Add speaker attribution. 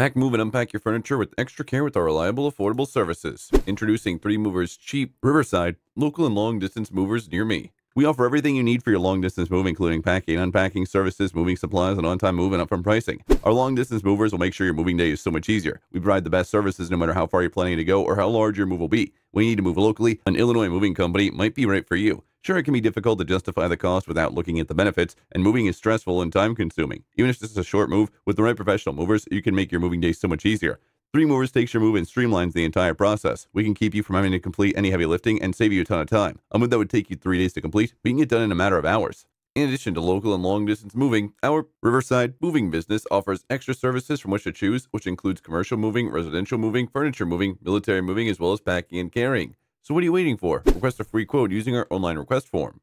Speaker 1: Pack, move, and unpack your furniture with extra care with our reliable, affordable services. Introducing 3 Movers Cheap Riverside, local and long distance movers near me. We offer everything you need for your long distance move, including packing, unpacking services, moving supplies, and on time move and upfront pricing. Our long distance movers will make sure your moving day is so much easier. We provide the best services no matter how far you're planning to go or how large your move will be. When you need to move locally, an Illinois moving company might be right for you. Sure, it can be difficult to justify the cost without looking at the benefits, and moving is stressful and time consuming. Even if this is a short move, with the right professional movers, you can make your moving day so much easier. Three Movers takes your move and streamlines the entire process. We can keep you from having to complete any heavy lifting and save you a ton of time. A move that would take you three days to complete, we can get done in a matter of hours. In addition to local and long distance moving, our Riverside moving business offers extra services from which to choose, which includes commercial moving, residential moving, furniture moving, military moving, as well as packing and carrying. So what are you waiting for? Request a free quote using our online request form.